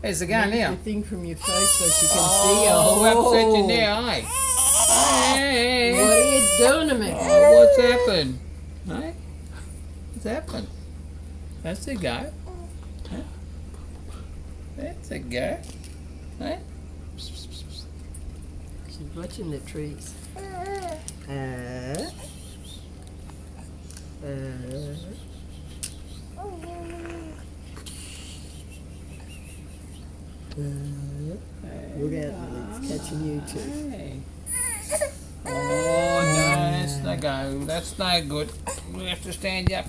Where's the guy now? the thing from your face so she can Oh, see. Oh, upset you now, eh? Hey, What are you doing to me? Oh, what's happened? Hey? What's happened? That's a guy. Huh? That's a guy. Hey? She's watching the trees. Uh, uh, look out, it's catching you too. Oh, no, that's no go. That's no good. We have to stand up.